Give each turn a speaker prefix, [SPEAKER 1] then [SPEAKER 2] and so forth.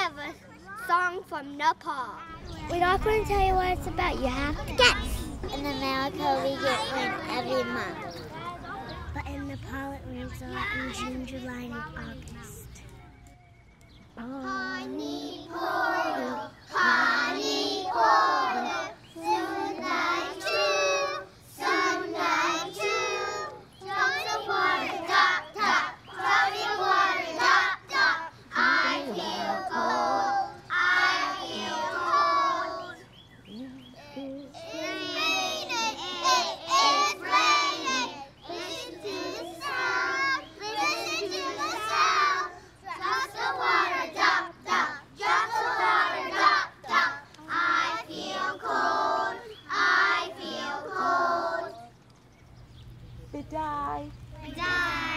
[SPEAKER 1] have a song from Nepal.
[SPEAKER 2] We're not going to tell you what it's about. You have to guess. In America, we get rain every month.
[SPEAKER 3] But in Nepal, it rains a lot in June, July, and August.
[SPEAKER 2] Oh. die. Die.